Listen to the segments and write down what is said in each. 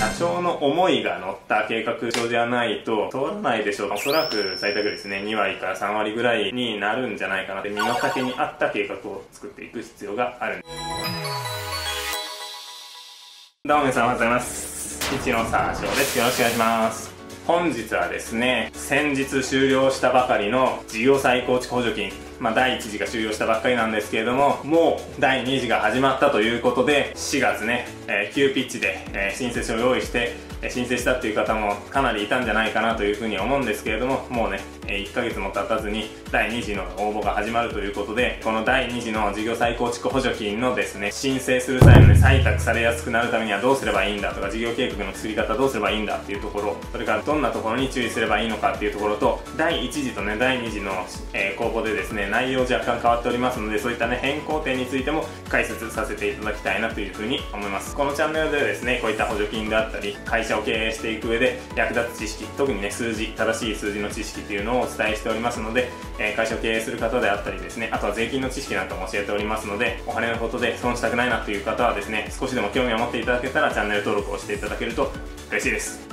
社長の思いが乗った計画書じゃないと通らないでしょうおそらく最多ですね。2割から3割ぐらいになるんじゃないかなって身の丈に合った計画を作っていく必要がある。どうも皆さんおはようございます。一野沢翔です。よろしくお願いします。本日はですね先日終了したばかりの事業再構築補助金。まあ、第1次が終了したばっかりなんですけれどももう第2次が始まったということで4月ね、えー、急ピッチで、えー、新設を用意して申請したっていう方もかなりいたんじゃないかなというふうに思うんですけれどももうね1ヶ月も経たずに第2次の応募が始まるということでこの第2次の事業再構築補助金のですね申請する際のね採択されやすくなるためにはどうすればいいんだとか事業計画の作り方どうすればいいんだっていうところそれからどんなところに注意すればいいのかっていうところと第1次とね第2次の、えー、公募でですね内容若干変わっておりますのでそういったね変更点についても解説させていただきたいなというふうに思います。このチャンネルではですねこういった補助金であったり会社社を経営していく上で役立つ知識特にね数字正しい数字の知識っていうのをお伝えしておりますので、え、会社を経営する方であったりですねあとは税金の知識なんかも教えておりますのでお金のことで損したくないなという方はですね少しでも興味を持っていただけたらチャンネル登録をしていただけると嬉しいです。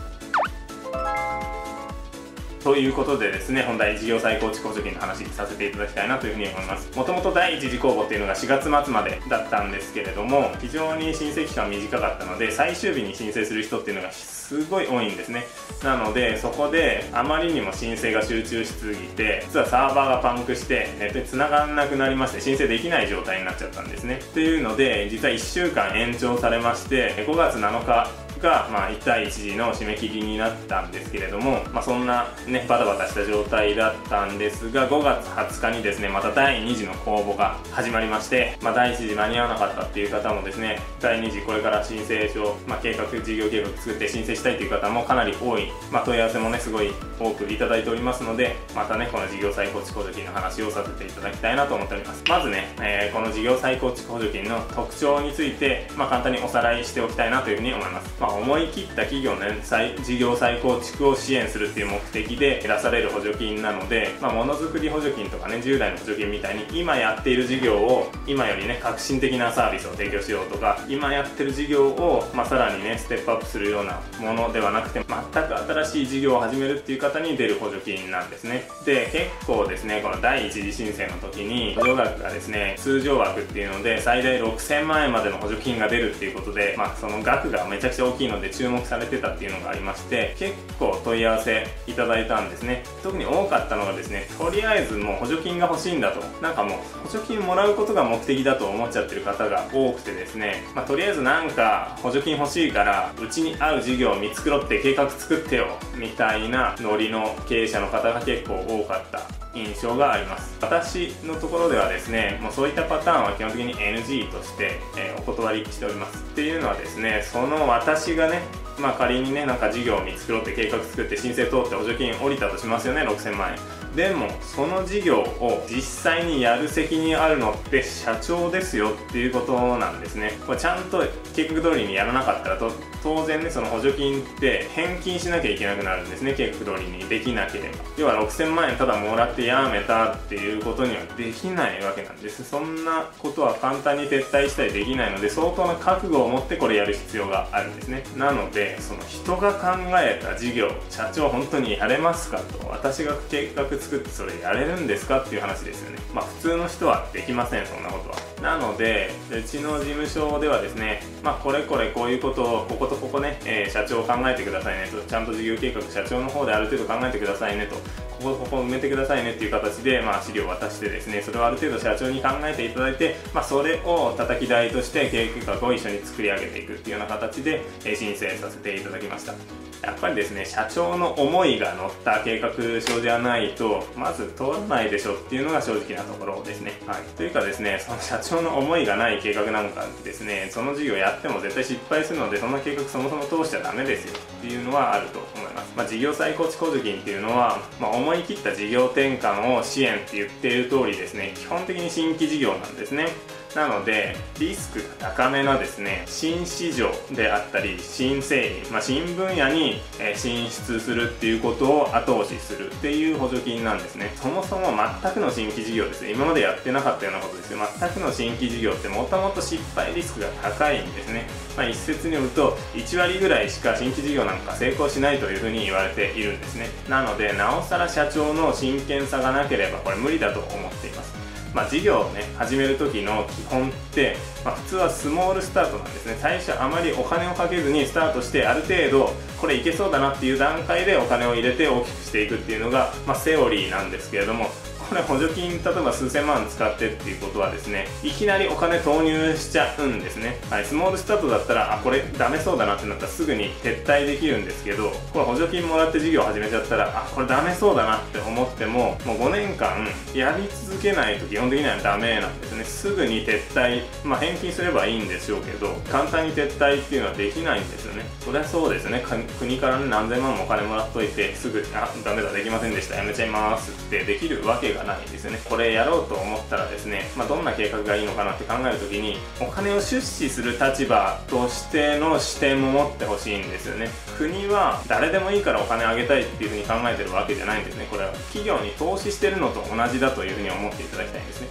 ということでですね、本題事業再構築補助金の話させていただきたいなというふうに思います。もともと第一次公募っていうのが4月末までだったんですけれども、非常に申請期間短かったので、最終日に申請する人っていうのがすごい多いんですね。なので、そこであまりにも申請が集中しすぎて、実はサーバーがパンクして、ネットに繋がらなくなりまして、申請できない状態になっちゃったんですね。っていうので、実は1週間延長されまして、5月7日が、まあ、1対1時の締め切りになったんですけれども、まあ、そんなねバタバタした状態だったんですが5月20日にですねまた第2次の公募が始まりまして、まあ、第1次間に合わなかったっていう方もですね第2次これから申請書、まあ、計画事業計画作って申請したいという方もかなり多い、まあ、問い合わせもねすごい多くいただいておりますのでまたねこの事業再構築補助金の話をさせていただきたいなと思っております。まずね、えー、この事業再構築補助金の特徴について、ま、簡単におさらいしておきたいなというふうに思います、ま、ま思い切った企業の、ね、事業再構築を支援するっていう目的で出される補助金なので、まあ、ものづくり補助金とかね従来の補助金みたいに今やっている事業を今よりね革新的なサービスを提供しようとか今やってる事業を、まあ、さらにねステップアップするようなものではなくて全く新しい事業を始めるっていう方に出る補助金なんですね。で結構ですねこの第一次申請の時に補助額がですね通常枠っていうので最大6000万円までの補助金が出るっていうことで、まあ、その額がめちゃくちゃ大ききいので注目されてたっていうのがありまして結構問い合わせいただいたんですね。特に多かったのがですねとりあえずもう補助金が欲しいんだと。なんかもう補助金もらうことが目的だと思っちゃってる方が多くてですね、まあ、とりあえずなんか補助金欲しいからうちに合う事業を見繕って計画作ってよみたいなノリの経営者の方が結構多かった。印象があります。私のところではですねもうそういったパターンは基本的に NG として、え、お断りしております。っていうのはですねその私がねまあ仮にねなんか事業を見繕って計画作って申請通って補助金降りたとしますよね6000万円。でもその事業を実際にやる責任あるのって社長ですよっていうことなんですね。これちゃんと計画通りにやらなかったらと当然ねその補助金って返金しなきゃいけなくなるんですね。計画通りにできなければ。要は6000万円ただもらってやめたっていうことにはできないわけなんです。そんなことは簡単に撤退したりできないので相当な覚悟を持ってこれやる必要があるんですね。なのでその人が考えた事業社長本当にやれますかと私が計画作作ってそれやれるんですかっていう話ですよね。まあ普通の人はできませんそんなことは。なのでうちの事務所ではですねまあこれこれこういうことをこことここね、えー、社長考えてくださいねとちゃんと事業計画社長の方である程度考えてくださいねとここここ埋めてくださいねっていう形で、まあ、資料を渡してですねそれをある程度社長に考えていただいて、まあ、それを叩き台として経営計画を一緒に作り上げていくっていうような形で、えー、申請させていただきました。やっぱりですね社長の思いが乗った計画書じゃないとまず通らないでしょっていうのが正直なところですね。はい。というかですねその社長の思いがない計画なんかですねその事業やっても絶対失敗するのでその計画そもそも通しちゃダメですよっていうのはあると思います。まあ、事業再構築補助金っていうのは、まあ、思い切った事業転換を支援って言っている通りですね基本的に新規事業なんですね。なのでリスクが高めなですね新市場であったり新製品、まあ、新分野に進出するっていうことを後押しするっていう補助金なんですね。そもそも全くの新規事業です。ね今までやってなかったようなことですよ。全くの新規事業ってもともと失敗リスクが高いんですね、まあ、一説によると1割ぐらいしか新規事業なんか成功しないというふうに言われているんですね。なのでなおさら社長の真剣さがなければこれ無理だと思っています。まあ、事業をね始める時の基本って、まあ、普通はスモールスタートなんですね。最初あまりお金をかけずにスタートしてある程度これいけそうだなっていう段階でお金を入れて大きくしていくっていうのが、まあ、セオリーなんですけれどもこれ補助金例えば数千万使ってっていうことはですねいきなりお金投入しちゃうんですね、はい、スモールスタートだったらあこれダメそうだなってなったらすぐに撤退できるんですけどこれ補助金もらって事業始めちゃったらあこれダメそうだなって思ってももう5年間やり続けないと基本的にはダメなんですね。すぐに撤退まあ返金すればいいんでしょうけど簡単に撤退っていうのはできないんですよね。そりゃそうですね。国からね何千万もお金もらっといてすぐあダメだできませんでしたやめちゃいますってできるわけがないんですよね。これやろうと思ったらですね、まあ、どんな計画がいいのかなって考える時にお金を出資する立場としての視点も持ってほしいんですよね。国は誰でもいいからお金あげたいっていうふうに考えてるわけじゃないんですね。これは企業に投資してるのと同じだというふうに思っていただきたいんですね。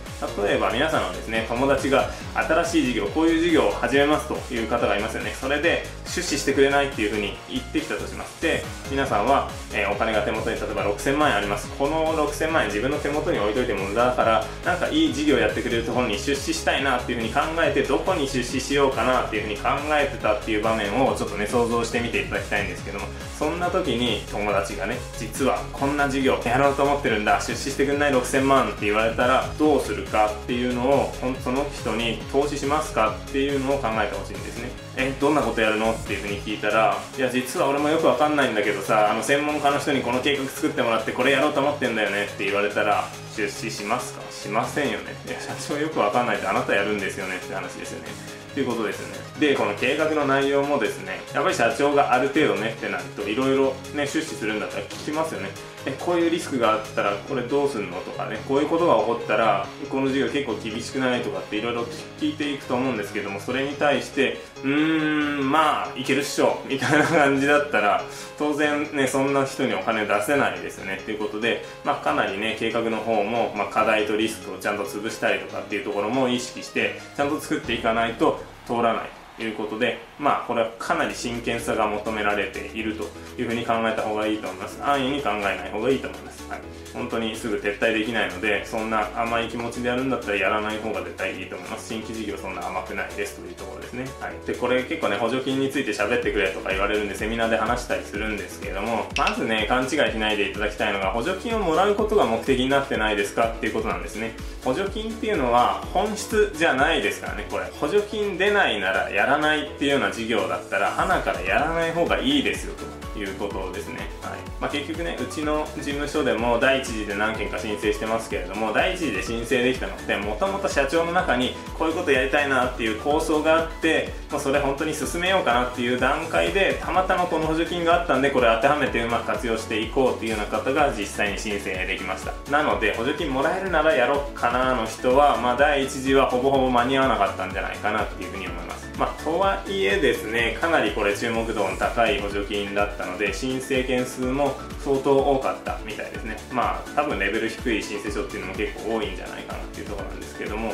例えば皆さんのですね友達が新しい事業こういう事業を始めますという方がいますよね。それで出資してくれないっていうふうに言ってきたとしますで皆さんは、えー、お金が手元に例えば6000万円あります。この6000万円自分の手元元に置いといてもだからなんかいい事業やってくれるところに出資したいなっていうふうに考えてどこに出資しようかなっていうふうに考えてたっていう場面をちょっとね想像してみていただきたいんですけどもそんな時に友達がね実はこんな事業やろうと思ってるんだ。出資してくんない6000万って言われたらどうするかっていうのをその人に投資しますかっていうのを考えてほしいんですね。えどんなことやるの？っていうふうに聞いたらいや実は俺もよくわかんないんだけどさあの専門家の人にこの計画作ってもらってこれやろうと思ってんだよねって言われたら出資しますかしませんよねいや社長よくわかんないってあなたやるんですよねって話ですよね。っていうことですよね。でこの計画の内容もですねやっぱり社長がある程度ねってなるといろいろね出資するんだったら聞きますよね。えこういうリスクがあったらこれどうすんのとかねこういうことが起こったらこの授業結構厳しくないとかっていろいろ聞いていくと思うんですけどもそれに対してうーんまあいけるっしょみたいな感じだったら 当然ねそんな人にお金出せないですよねっていうことで、まあ、かなりね計画の方も、まあ、課題とリスクをちゃんと潰したりとかっていうところも意識してちゃんと作っていかないと通らない。いうことでまあこれはかなり真剣さが求められているというふうに考えた方がいいと思います。安易に考えない方がいいと思います、はい、本当にすぐ撤退できないのでそんな甘い気持ちでやるんだったらやらない方が絶対いいと思います。新規事業そんな甘くないですというところですね、はい、でこれ結構ね補助金について喋ってくれとか言われるんでセミナーで話したりするんですけれどもまずね勘違いしないでいただきたいのが補助金をもらうことが目的になってないですかっていうことなんですね。補助金っていうのは本質じゃないですからねこれ。補助金出ないならやらないっていうような事業だったら花からやらない方がいいですよということですね、はい。まあ、結局ねうちの事務所でも第一次で何件か申請してますけれども第一次で申請できたのってもともと社長の中にこういうことやりたいなっていう構想があって、まあ、それ本当に進めようかなっていう段階でたまたまこの補助金があったんでこれ当てはめてうまく活用していこうっていうような方が実際に申請できました。なので補助金もらえるならやろうかなの人は、まあ、第一次はほぼほぼ間に合わなかったんじゃないかなっていうふうに思います。まあ、とはいえですねかなりこれ注目度の高い補助金だったので申請件数も相当多かったみたいですね。まあ多分レベル低い申請書っていうのも結構多いんじゃないかなっていうところなんですけども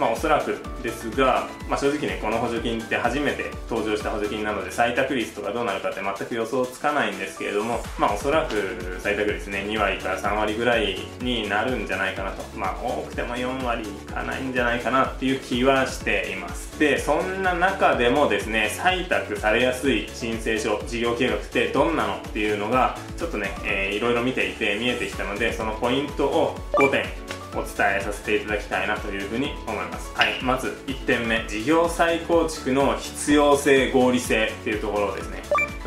まあ、おそらくですが、まあ、正直ねこの補助金って初めて登場した補助金なので採択率とかどうなるかって全く予想つかないんですけれども、まあ、おそらく採択率ね2割から3割ぐらいになるんじゃないかなと。まあ多くても4割いかないんじゃないかなっていう気はしています。でそんな中でもですね採択されやすい申請書事業計画ってどんなのっていうのがちょっとね、えー、いろいろ見ていて見えてきたのでそのポイントを5点お伝えさせていただきたいなというふうに思います。はい。まず1点目。事業再構築の必要性合理性っていうところですね。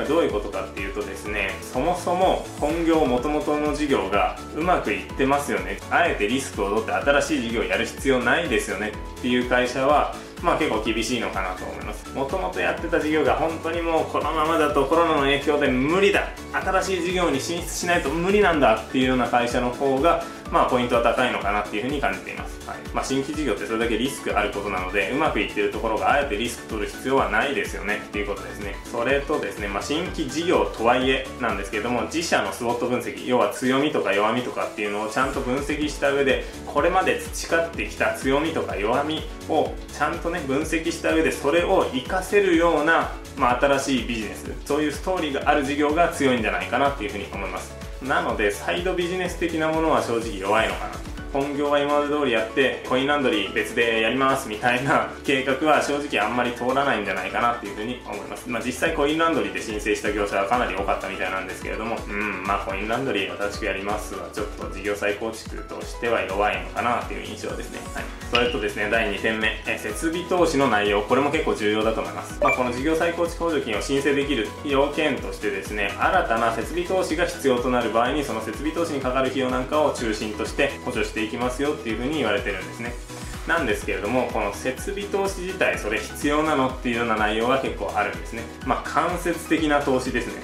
どういうことかっていうとですねそもそも本業元々の事業がうまくいってますよね。あえてリスクを取って新しい事業をやる必要ないですよね。っていう会社はまあ結構厳しいのかなと思います。もともとやってた事業が本当にもうこのままだとコロナの影響で無理だ。新しい事業に進出しないと無理なんだっていうような会社の方がまあ、ポイントは高いのかなっていうふうに感じています、はい。まあ、新規事業ってそれだけリスクあることなのでうまくいってるところがあえてリスク取る必要はないですよね。っていうことですね。それとですね、まあ、新規事業とはいえなんですけれども自社のスウォット分析要は強みとか弱みとかっていうのをちゃんと分析した上でこれまで培ってきた強みとか弱みをちゃんとね分析した上でそれを活かせるような、まあ、新しいビジネスそういうストーリーがある事業が強いんじゃないかなっていうふうに思います。なのでサイドビジネス的なものは正直弱いのかなと。本業は今まで通りやってコインランドリー別でやりますみたいな計画は正直あんまり通らないんじゃないかなっていうふうに思います。まあ実際コインランドリーで申請した業者はかなり多かったみたいなんですけれどもうんまあコインランドリー新しくやりますはちょっと事業再構築としては弱いのかなっていう印象ですね。はい。それとですね第2点目。え設備投資の内容これも結構重要だと思います。まあこの事業再構築補助金を申請できる要件としてですね新たな設備投資が必要となる場合にその設備投資にかかる費用なんかを中心として補助していきますよっていうふうに言われてるんですね。なんですけれどもこの設備投資自体それ必要なのっていうような内容が結構あるんですね。まあ間接的な投資ですね。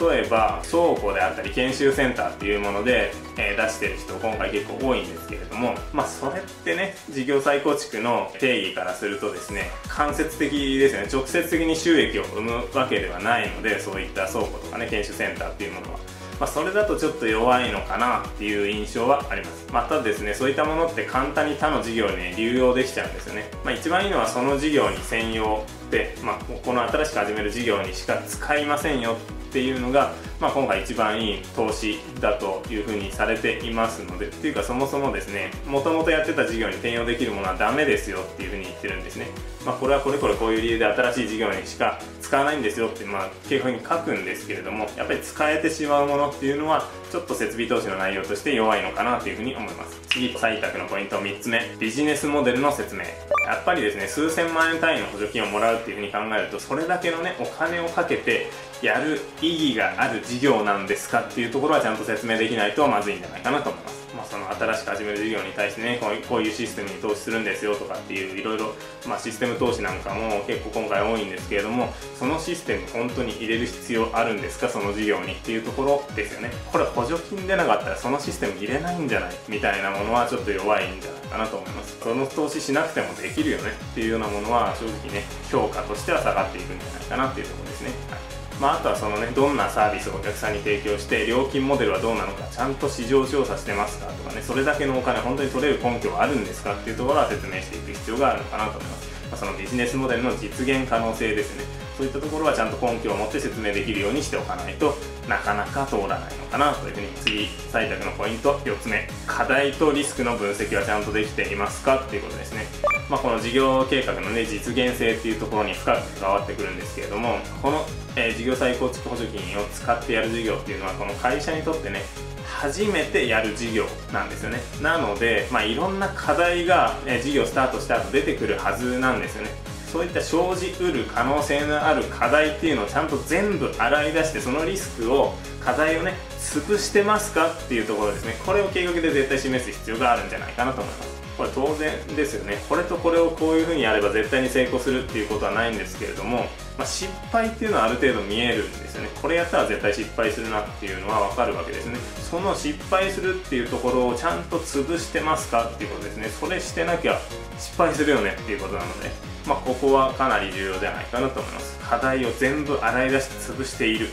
例えば倉庫であったり研修センターっていうもので、え、出してる人今回結構多いんですけれどもまあそれってね事業再構築の定義からするとですね間接的ですね。直接的に収益を生むわけではないのでそういった倉庫とかね研修センターっていうものは。まあ、それだとちょっと弱いのかなっていう印象はあります。またですねそういったものって簡単に他の事業に、ね、流用できちゃうんですよね、まあ、一番いいのはその事業に専用で、まあ、この新しく始める事業にしか使いませんよっていうのが、まあ、今回一番いい投資だというふうにされていますのでっていうかそもそもですねもともとやってた事業に転用できるものはダメですよっていうふうに言ってるんですね、まあ、これはこれこれこういう理由で新しい事業にしか使わないんですよって、まあ、計画に書くんですけれどもやっぱり使えてしまうものっていうのはちょっと設備投資の内容として弱いのかなというふうに思います。次採択のポイント3つ目。ビジネスモデルの説明。やっぱりですね数千万円単位の補助金をもらうっていうふうに考えるとそれだけのねお金をかけてやる意義がある事業なんですかっていうところはちゃんと説明できないとまずいんじゃないかなと思います。まあ、その新しく始める事業に対してねこういうこういうシステムに投資するんですよとかっていういろいろ、まあ、システム投資なんかも結構今回多いんですけれどもそのシステム本当に入れる必要あるんですかその事業にっていうところ。ですよねこれ補助金出なかったらそのシステム入れないんじゃないみたいなものはちょっと弱いんじゃないかなと思います。その投資しなくてもできるよねっていうようなものは正直ね評価としては下がっていくんじゃないかなっていうところですね、はいまあ、あとはそのねどんなサービスをお客さんに提供して料金モデルはどうなのかちゃんと市場調査してますかとかねそれだけのお金本当に取れる根拠はあるんですかっていうところは説明していく必要があるのかなと思います、まあ、そのビジネスモデルの実現可能性ですね。そういったところはちゃんと根拠を持って説明できるようにしておかないとなかなか通らないのかなというふうに次採択のポイント4つ目課題とリスクの分析はちゃんとできていますか？っていうことですね。まあ、この事業計画のね実現性っていうところに深く関わってくるんですけれどもこの、えー、事業再構築補助金を使ってやる事業っていうのはこの会社にとってね初めてやる事業なんですよね。なので、まあ、いろんな課題が、えー、事業スタートした後出てくるはずなんですよね。そういった生じうる可能性のある課題っていうのをちゃんと全部洗い出してそのリスクを課題をね潰してますかっていうところですね。これを計画で絶対示す必要があるんじゃないかなと思います。これ当然ですよね。これとこれをこういう風にやれば絶対に成功するっていうことはないんですけれども、まあ、失敗っていうのはある程度見えるんですよね。これやったら絶対失敗するなっていうのは分かるわけですね。その失敗するっていうところをちゃんと潰してますかっていうことですね。それしてなきゃ失敗するよねっていうことなのでまあ、ここはかなり重要じゃないかなと思います。課題を全部洗い出し潰している。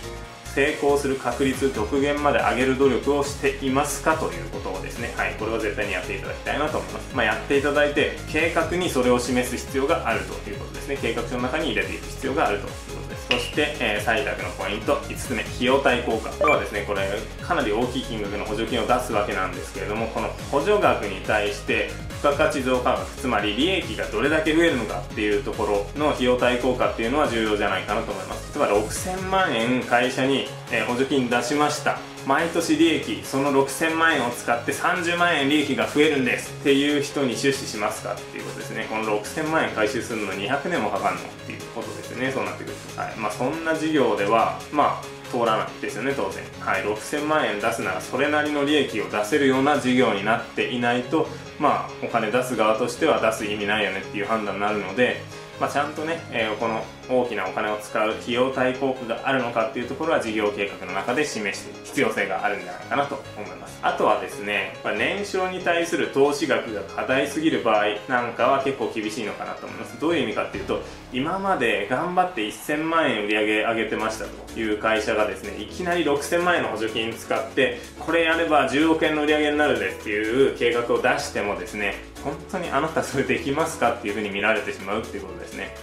成功する確率極限まで上げる努力をしていますかということをですね。はいこれは絶対にやっていただきたいなと思います。まあ、やっていただいて計画にそれを示す必要があるということですね。計画書の中に入れていく必要があるということです。そして、えー、採択のポイント。5つ目費用対効果。とはですねこれかなり大きい金額の補助金を出すわけなんですけれどもこの補助額に対して付加価値増加額つまり利益がどれだけ増えるのかっていうところの費用対効果っていうのは重要じゃないかなと思います。つまり6000万円会社に、補助金出しました。毎年利益その6000万円を使って30万円利益が増えるんですっていう人に出資しますかっていうことですね。この6000万円回収するの200年もかかるのっていうことですね。そうなってくると、はい。まあ、そんな事業ではまあ通らないですよね当然。はい。6000万円出すならそれなりの利益を出せるような事業になっていないとまあお金出す側としては出す意味ないよねっていう判断になるのでまあ、ちゃんとね、えー、この大きなお金を使う費用対効果があるのかっていうところは事業計画の中で示して必要性があるんじゃないかなと思います。あとはですね年商に対する投資額が過大すぎる場合なんかは結構厳しいのかなと思います。どういう意味かっていうと今まで頑張って1000万円売り上げ上げてましたという会社がですねいきなり6000万円の補助金使ってこれやれば10億円の売り上げになるでっていう計画を出してもですね本当にあなたそれできますかっていうふうに見られてしまうっていうことですね。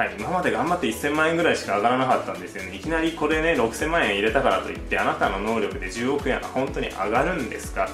はい、今まで頑張って1000万円ぐらいしか上がらなかったんですよね。いきなりこれね6000万円入れたからといってあなたの能力で10億円本当に上がるんですか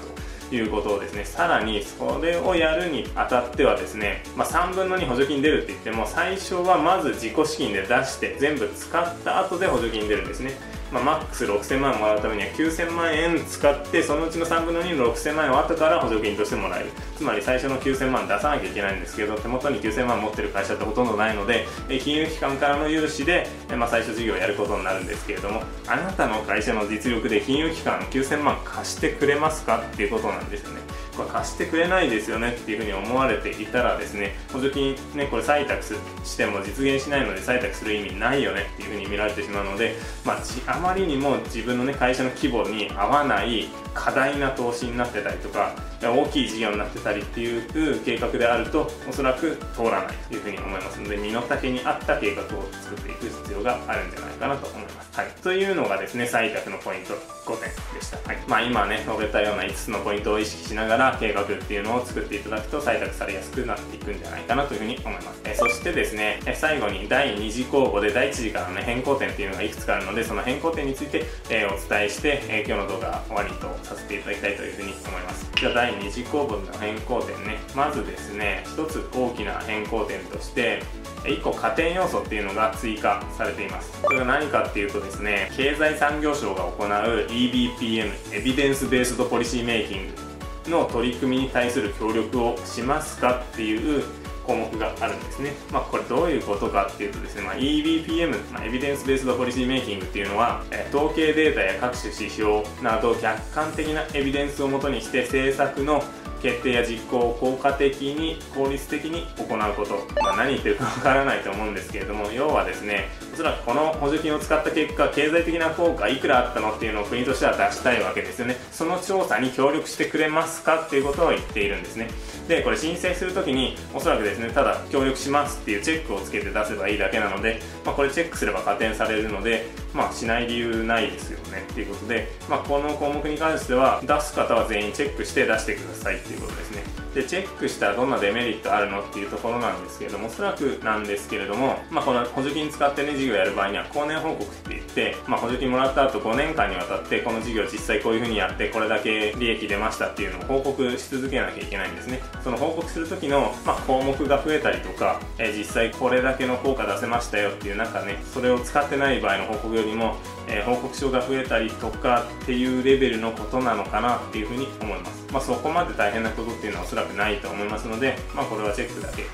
ということをですね。さらにそれをやるにあたってはですね、まあ、3分の2補助金出るって言っても最初はまず自己資金で出して全部使った後で補助金出るんですね。まあ、マックス6000万円もらうためには9000万円使ってそのうちの3分の2の6000万円を後から補助金としてもらえる。つまり最初の9000万出さなきゃいけないんですけど手元に9000万持ってる会社ってほとんどないので金融機関からの融資で、まあ、最初事業をやることになるんですけれどもあなたの会社の実力で金融機関9000万貸してくれますかっていうことなんですよね。まあ、貸してくれないですよねっていうふうに思われていたらですね補助金ねこれ採択しても実現しないので採択する意味ないよねっていうふうに見られてしまうので、まあ、あまりにも自分のね会社の規模に合わない過大な投資になってたりとか大きい事業になってたりっていう計画であるとおそらく通らないというふうに思いますので身の丈に合った計画を作っていく必要があるんじゃないかなと思います。はい、というのがですね採択のポイント5点でした。はいまあ、今ね述べたような5つのポイントを意識しながら計画っていうのを作っていただくと採択されやすくなっていくんじゃないかなというふうに思います。えそしてですねえ最後に第2次公募で第1次からの、ね、変更点っていうのがいくつかあるのでその変更点について、え、お伝えして、え、今日の動画終わりとさせていただきたいというふうに思います。じゃあ第2次公募の変更点ねまずですね1つ大きな変更点として1個加点要素っていうのが追加されていますこれが何かっていうとですね経済産業省が行う EBPM エビデンスベースドポリシーメイキングの取り組みに対する協力をしますかっていう項目があるんですね。まあ、これどういうことかっていうとですね、まあ、EBPM、まあ、エビデンスベースドポリシーメイキングっていうのは、え統計データや各種指標など客観的なエビデンスをもとにして政策の決定や実行を効果的に効率的に行うこと、まあ、何言ってるかわからないと思うんですけれども要はですねおそらくこの補助金を使った結果経済的な効果いくらあったのっていうのを国としては出したいわけですよね。その調査に協力してくれますかっていうことを言っているんですね。でこれ申請するときにおそらくですねただ協力しますっていうチェックをつけて出せばいいだけなので、まあ、これチェックすれば加点されるのでまあしない理由ないですよね。っていうことで、まあ、この項目に関しては出す方は全員チェックして出してくださいっていうことですね。でチェックしたらどんなデメリットあるのっていうところなんですけれどもおそらくなんですけれども、まあ、この補助金使ってね事業やる場合には後年報告って言って、まあ、補助金もらった後5年間にわたってこの事業実際こういう風にやってこれだけ利益出ましたっていうのを報告し続けなきゃいけないんですね。その報告する時の、まあ、項目が増えたりとか、え、実際これだけの効果出せましたよっていう中ねそれを使ってない場合の報告よりも、えー、報告書が増えたりとかっていうレベルのことなのかなっていう風に思います。まあ、そこまで大変なことっていうのはおそらくないと思いますので、まあ、これはチェックだけ。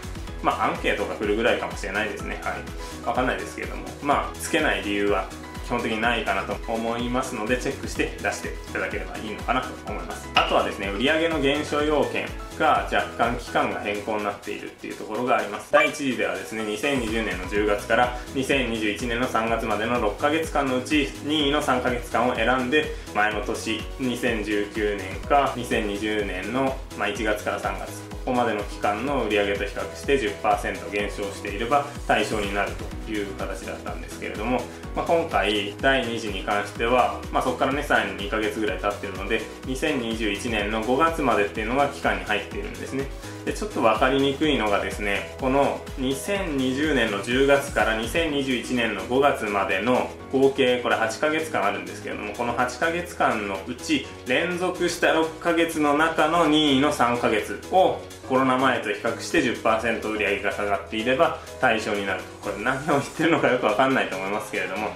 まあ、アンケートが来るぐらいかもしれないですね。はい。わかんないですけども。まあ、つけない理由は基本的にないかなと思いますのでチェックして出していただければいいのかなと思いますあとはですね売上の減少要件が若干期間が変更になっているっていうところがあります。第1次ではですね2020年の10月から2021年の3月までの6ヶ月間のうち任意の3ヶ月間を選んで前の年2019年か2020年の1月から3月ここまでの期間の売上と比較して10%減少していれば対象になるという形だったんですけれども、まあ、今回第2次に関しては、まあ、そこからねさらに2ヶ月ぐらい経ってるので2021年の5月までっていうのが期間に入っいるんですね。でちょっと分かりにくいのがですねこの2020年の10月から2021年の5月までの合計これ8ヶ月間あるんですけれどもこの8ヶ月間のうち連続した6ヶ月の中の任意の3ヶ月をコロナ前と比較して10%売り上げが下がっていれば対象になると。これ何を言ってるのかよく分かんないと思いますけれども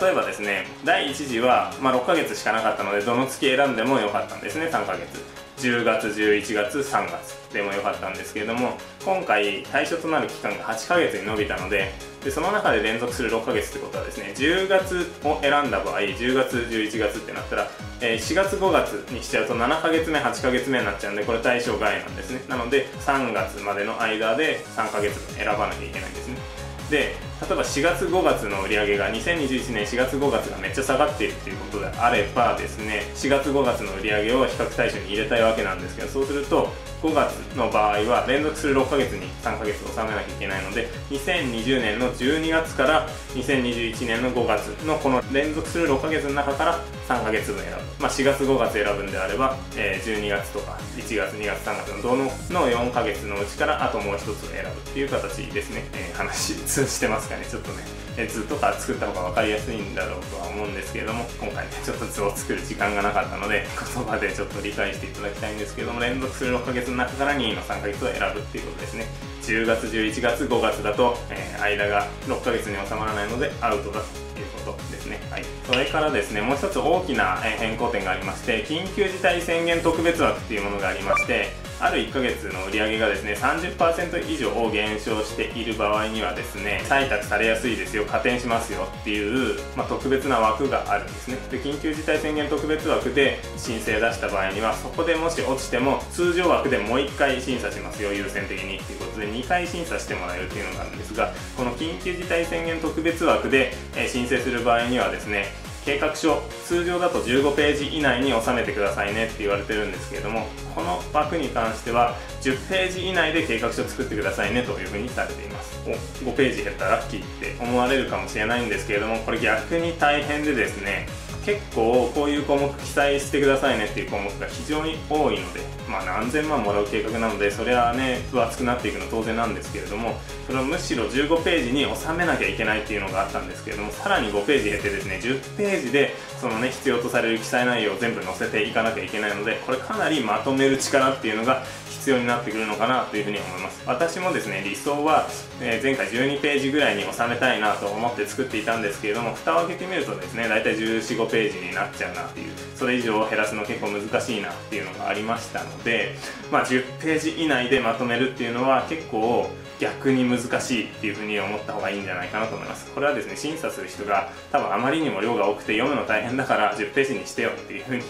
例えばですね第1次は、まあ、6ヶ月しかなかったのでどの月選んでもよかったんですね3ヶ月。10月11月3月でもよかったんですけれども今回対象となる期間が8ヶ月に伸びたのででその中で連続する6ヶ月ってことはですね10月を選んだ場合10月11月ってなったら、え、4月5月にしちゃうと7ヶ月目8ヶ月目になっちゃうんでこれ対象外なんですね。なので3月までの間で3ヶ月選ばなきゃいけないんですね。で例えば4月5月の売り上げが2021年4月5月がめっちゃ下がっているっていうことであればですね4月5月の売り上げを比較対象に入れたいわけなんですけどそうすると5月の場合は連続する6ヶ月に3ヶ月納めなきゃいけないので2020年の12月から2021年の5月のこの連続する6ヶ月の中から3ヶ月分選ぶ、まあ、4月5月選ぶんであれば、えー、12月とか1月2月3月のどのの4ヶ月のうちからあともう1つ選ぶっていう形ですね、えー、話通じてますかね。ちょっとね、えー、図とか作った方が分かりやすいんだろうとは思うんですけれども今回ねちょっと図を作る時間がなかったので言葉でちょっと理解していただきたいんですけども連続する6ヶ月の中から2位の3ヶ月を選ぶっていうことですね。10月11月5月だと、えー、間が6ヶ月に収まらないのでアウトだということです。ね、はい、それからですねもう一つ大きな変更点がありまして緊急事態宣言特別枠っていうものがありましてある1ヶ月の売り上げがですね30%以上減少している場合にはですね採択されやすいですよ加点しますよっていう、まあ、特別な枠があるんですね。で緊急事態宣言特別枠で申請出した場合にはそこでもし落ちても通常枠でもう1回審査しますよ優先的にっていうことで2回審査してもらえるっていうのがあるんですがこの緊急事態宣言特別枠で申請する場合ににはですね計画書通常だと15ページ以内に収めてくださいねって言われてるんですけれどもこの枠に関しては10ページ以内で計画書作ってくださいねというふうにされています。お5ページ減ったらラッキーって思われるかもしれないんですけれどもこれ逆に大変でですね結構こういう項目記載してくださいねっていう項目が非常に多いので、まあ、何千万もらう計画なのでそれはね分厚くなっていくの当然なんですけれどもそれをむしろ15ページに収めなきゃいけないっていうのがあったんですけれどもさらに5ページ減ってですね10ページでそのね必要とされる記載内容を全部載せていかなきゃいけないのでこれかなりまとめる力っていうのが必要になってくるのかなというふうに思います。私もですね理想は、え、前回12ページぐらいに収めたいなと思って作っていたんですけれども蓋を開けてみるとですね大体1415ページになっちゃうなっていうそれ以上減らすの結構難しいなっていうのがありましたのでまあ10ページ以内でまとめるっていうのは結構逆に難しいっていうふうに思った方がいいんじゃないかなと思います。これはですね審査する人が多分あまりにも量が多くて読むの大変だから10ページにしてよっていうふうに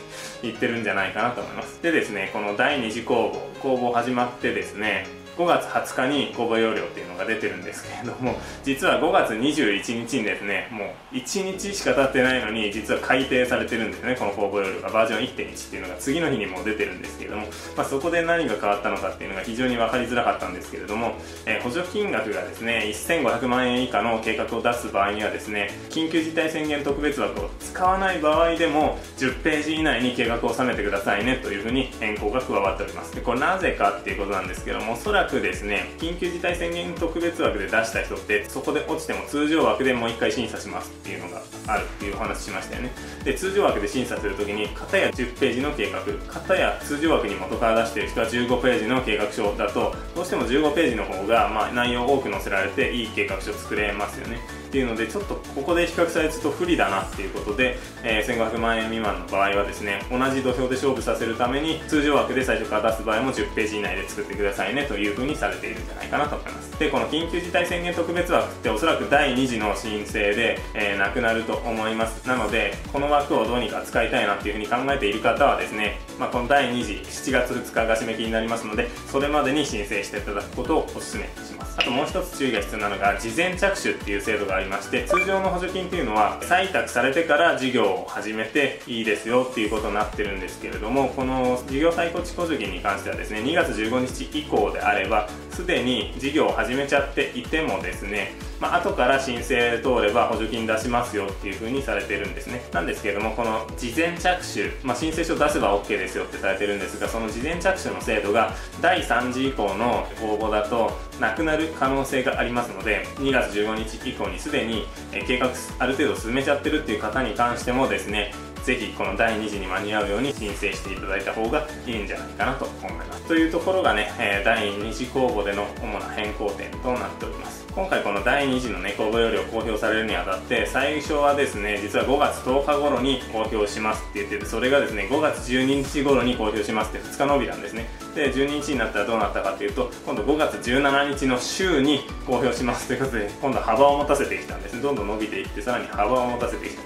言ってるんじゃないかなと思います。でですねこの第2次公募公募始まってですね5月20日に公募要領っていうのが出てるんですけれども実は5月21日にですねもう1日しか経ってないのに実は改定されてるんですねこの公募要領がバージョン1.1っていうのが次の日にも出てるんですけれども、まあ、そこで何が変わったのかっていうのが非常に分かりづらかったんですけれども、えー、補助金額がですね1500万円以下の計画を出す場合にはですね緊急事態宣言特別枠を使わない場合でも10ページ以内に計画を収めてくださいねというふうに変更が加わっております。でこれなぜかっていうことなんですけどもおそらですね緊急事態宣言特別枠で出した人ってそこで落ちても通常枠でもう一回審査しますっていうのがあるっていうお話しましたよね。で通常枠で審査するときに片や10ページの計画片や通常枠に元から出してる人は15ページの計画書だとどうしても15ページの方がまあ内容多く載せられていい計画書作れますよね。っていうのでちょっとここで比較されると不利だなっていうことで、えー、1500万円未満の場合はですね同じ土俵で勝負させるために通常枠で最初から出す場合も10ページ以内で作ってくださいねというふうにされているんじゃないかなと思います。でこの緊急事態宣言特別枠っておそらく第2次の申請で、えー、なくなると思います。なのでこの枠をどうにか使いたいなっていうふうに考えている方はですね、まあ、この第2次7月2日が締め切りになりますのでそれまでに申請していただくことをお勧めします。あともう一つ注意が必要なのが事前着手っていう制度がありりまして通常の補助金っていうのは採択されてから事業を始めていいですよっていうことになってるんですけれどもこの事業再構築補助金に関してはですね2月15日以降であればすでに事業を始めちゃっていてもですねまあ、後から申請通れば補助金出しますよっていう風にされてるんですね。なんですけれどもこの事前着手、まあ、申請書出せば OK ですよってされてるんですがその事前着手の制度が第3次以降の応募だとなくなる可能性がありますので2月15日以降にすでに計画ある程度進めちゃってるっていう方に関してもですねぜひこの第2次に間に合うように申請していただいた方がいいんじゃないかなと思います。というところがね、え第2次公募での主な変更点となっております。今回この第2次のね公募要領を公表されるにあたって最初はですね実は5月10日頃に公表しますって言っててそれがですね5月12日頃に公表しますって2日伸びたんですね。で12日になったらどうなったかっていうと今度5月17日の週に公表しますということで今度幅を持たせてきたんですね。どんどん伸びていってさらに幅を持たせてきた。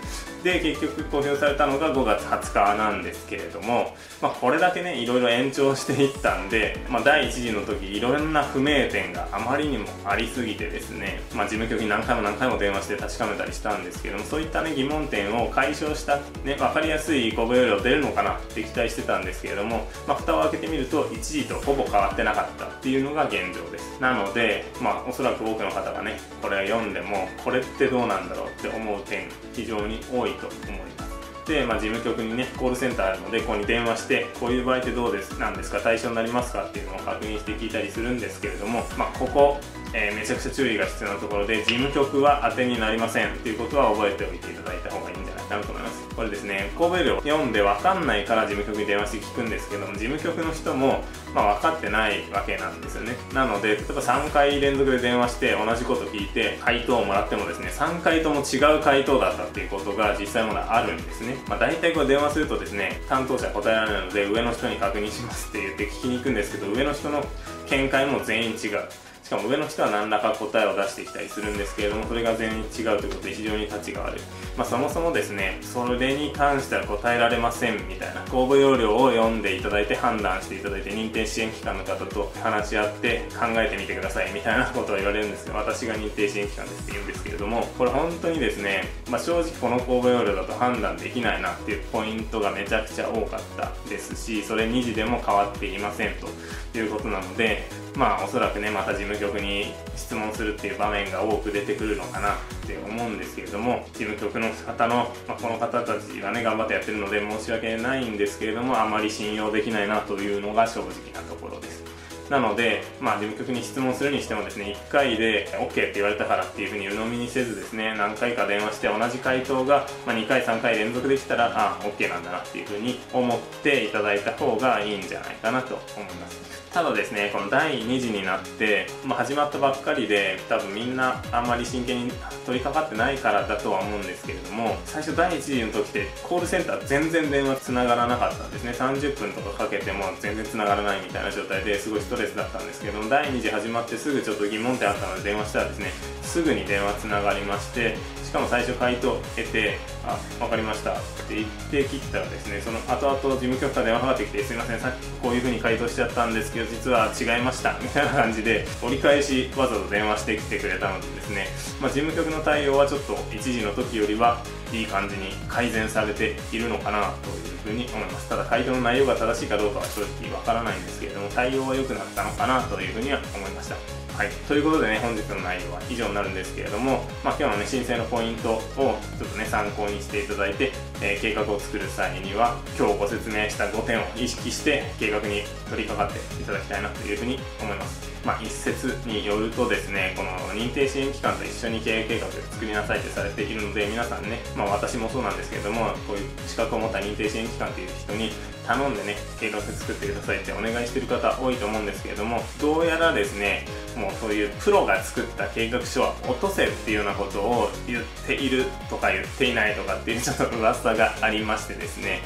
で結局公表されたのが5月20日なんですけれども、まあ、これだけねいろいろ延長していったんで、まあ、第1次の時いろんな不明点があまりにもありすぎてですね、まあ、事務局に何回も何回も電話して確かめたりしたんですけどもそういったね疑問点を解消した、ね、分かりやすい神戸容量出るのかなって期待してたんですけれども、まあ、蓋を開けてみると1時とほぼ変わってなかったっていうのが現状です。なので、まあ、おそらく多くの方がねこれを読んでもこれってどうなんだろうって思う点非常に多いと思います。で、まあ、事務局にねコールセンターあるのでここに電話してこういう場合ってどうですなんですか対象になりますかっていうのを確認して聞いたりするんですけれども、まあ、ここ、えー、めちゃくちゃ注意が必要なところで事務局は当てになりません。っていうことは覚えておいていただいた方がいいんじゃないかなと思います。これですね神戸量読んで分かんないから事務局に電話して聞くんですけども事務局の人も、まあ、分かってないわけなんですよね。なので例えば3回連続で電話して同じこと聞いて回答をもらってもですね3回とも違う回答だったっていうことが実際まだあるんですね、まあ、大体これ電話するとですね担当者答えられないので上の人に確認しますって言って聞きに行くんですけど上の人の見解も全員違う。しかも上の人は何らか答えを出してきたりするんですけれどもそれが全員違うということで非常に立ちが悪い、まあ、そもそもですねそれに関しては答えられませんみたいな公募要領を読んでいただいて判断していただいて認定支援機関の方と話し合って考えてみてくださいみたいなことを言われるんですけど私が認定支援機関ですって言うんですけれどもこれ本当にですね、まあ、正直この公募要領だと判断できないなっていうポイントがめちゃくちゃ多かったですしそれ2時でも変わっていませんということなのでまあおそらくねまた事務局に質問するっていう場面が多く出てくるのかなって思うんですけれども事務局の方の、まあ、この方たちがね頑張ってやってるので申し訳ないんですけれどもあまり信用できないなというのが正直なところです。なので、まあ、事務局に質問するにしてもですね1回で OK って言われたからっていうふうに鵜呑みにせずですね何回か電話して同じ回答が、まあ、2回3回連続できたらあ OK なんだなっていうふうに思っていただいた方がいいんじゃないかなと思います。ただですねこの第2次になって、まあ、始まったばっかりで多分みんなあんまり真剣に取り掛かってないからだとは思うんですけれども最初第1次の時ってコールセンター全然電話つながらなかったんですね。30分とかかけても全然つながらないみたいな状態ですごいストレスだったんですけど第2次始まってすぐちょっと疑問点あったので電話したらですねすぐに電話つながりましてしかも最初回答得て「あ分かりました」って言って切ったらですねその後々事務局から電話かかってきて「すいませんさっきこういう風に回答しちゃったんですけど実は違いました」みたいな感じで折り返しわざわざ電話してきてくれたのでですね、まあ、事務局の対応はちょっと1時の時よりはいい感じに改善されているのかなというふうに思います。ただ回答の内容が正しいかどうかは正直わからないんですけれども対応は良くなったのかなというふうには思いました。はい、ということでね本日の内容は以上になるんですけれども、まあ、今日のね申請のポイントをちょっとね参考にしていただいて、えー、計画を作る際には今日ご説明した5点を意識して計画に取り掛かっていただきたいなというふうに思います。まあ、一説によるとですねこの認定支援機関と一緒に経営計画を作りなさいってされているので皆さんね、まあ、私もそうなんですけれどもこういう資格を持った認定支援機関という人に頼んでね計画作ってくださいってお願いしてる方多いと思うんですけれどもどうやらですねもうそういうプロが作った計画書は落とせっていうようなことを言っているとか言っていないとかっていうちょっと噂がありましてですね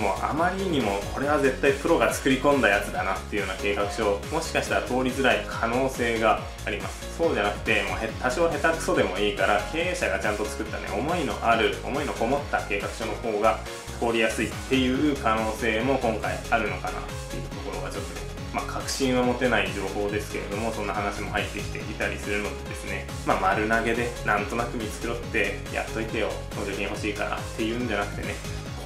もうあまりにもこれは絶対プロが作り込んだやつだなっていうような計画書もしかしたら通りづらい可能性があります。そうじゃなくてもう多少下手くそでもいいから経営者がちゃんと作ったね思いのある思いのこもった計画書の方が通りやすいっていう可能性も今回あるのかなっていうところがちょっとねまあ、確信は持てない情報ですけれどもそんな話も入ってきていたりするのでですね、まあ、丸投げでなんとなく見繕ってやっといてよ補助金欲しいからっていうんじゃなくてね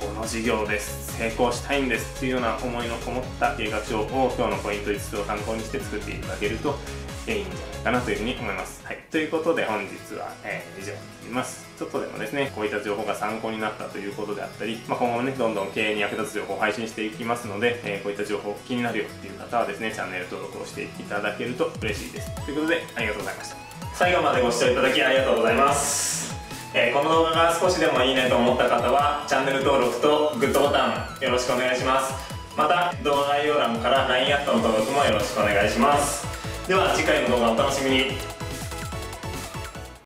この事業です成功したいんですっていうような思いのこもった計画書を今日のポイント5つを参考にして作っていただけるといいんじゃないかなというふうに思います。はい。ということで本日は、えー、以上になります。ちょっとでもですね、こういった情報が参考になったということであったり、まあ、今後もね、どんどん経営に役立つ情報を配信していきますので、えー、こういった情報気になるよっていう方はですね、チャンネル登録をしていただけると嬉しいです。ということで、ありがとうございました。最後までご視聴いただきありがとうございます。えー、この動画が少しでもいいねと思った方はチャンネル登録とグッドボタンよろしくお願いします。また動画概要欄から LINE アットの登録もよろしくお願いします。では次回の動画お楽しみに。